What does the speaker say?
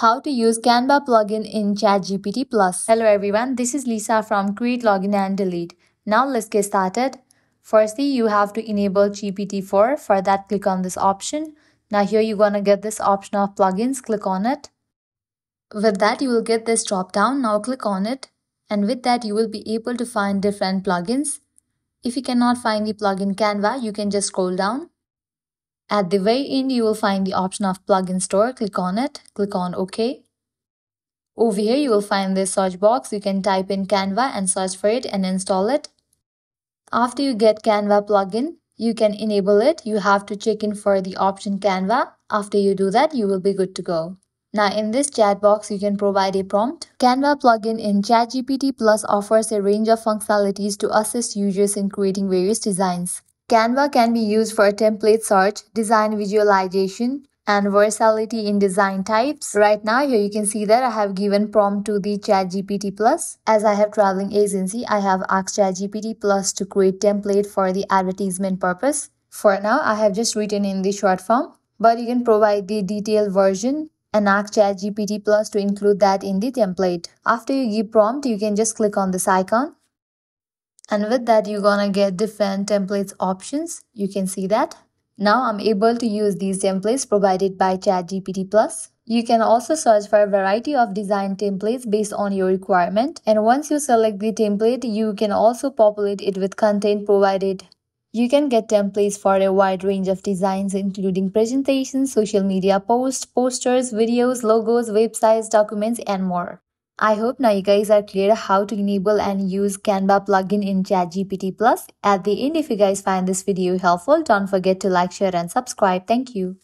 How to use Canva plugin in ChatGPT Plus. Hello everyone, this is Lisa from Create Login and Delete. Now let's get started. Firstly, you have to enable GPT-4. For that, click on this option. Now here you're gonna get this option of plugins. Click on it. With that, you will get this drop down. Now click on it. And with that, you will be able to find different plugins. If you cannot find the plugin Canva, you can just scroll down. At the very end, you will find the option of plugin store. Click on it. Click on OK. Over here, you will find this search box. You can type in Canva and search for it and install it. After you get Canva plugin, you can enable it. You have to check in for the option Canva. After you do that, you will be good to go. Now in this chat box, you can provide a prompt. Canva plugin in ChatGPT Plus offers a range of functionalities to assist users in creating various designs. Canva can be used for template search, design visualization, and versatility in design types. Right now here you can see that I have given prompt to the ChatGPT Plus. As I have traveling agency, I have asked ChatGPT Plus to create template for the advertisement purpose. For now, I have just written in the short form, but you can provide the detailed version and ask ChatGPT Plus to include that in the template. After you give prompt, you can just click on this icon and with that you're gonna get different templates options. You can see that. Now i'm able to use these templates provided by chatgpt plus. You can also search for a variety of design templates based on your requirement. And once you select the template you can also populate it with content provided. You can get templates for a wide range of designs including presentations social media posts posters videos logos websites documents and more I hope now you guys are clear how to enable and use Canva plugin in ChatGPT Plus. At the end, if you guys find this video helpful, don't forget to like, share and subscribe. Thank you.